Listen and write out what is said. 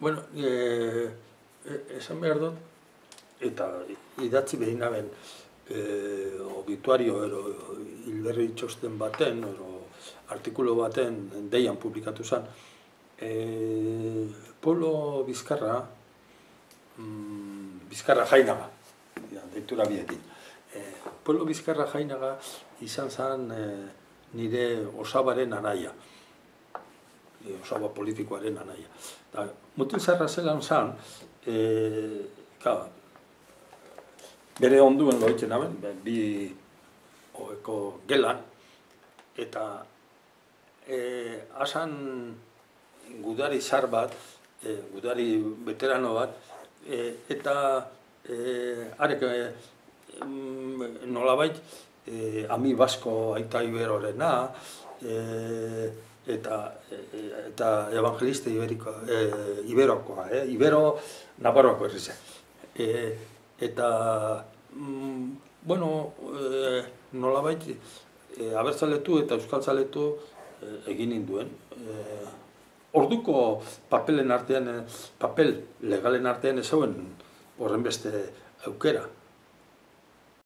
Bueno, e, esan behar dut, eta idatzi behin naben, e, obituario, ero, hilberri txosten baten, ero, artikulo baten deian publikatu zen, e, Polo Bizkarra, mm, Bizkarra jainaga, ja, deitura biekin. E, Polo Bizkarra jainaga izan zen e, nire osabaren anaia, e, osaba politikoaren anaia. Da, mutil zarra zelan zen, e, ka, bere onduen loitzen haben, bi oeko gelan, eta e, asan gudari zar bat, e, gudari veterano bat, e, eta e, arek e, nolabait, e, ami basko aita iberorena, e, eta eta evangelista iberiko e, iberokoa eh ibero nafarroako herrize e, eta mm, bueno e, nolabait e, abertzaletu eta euskaltzaletu e, egin induen e, orduko papelen artean papel legalen artean ez horren beste aukera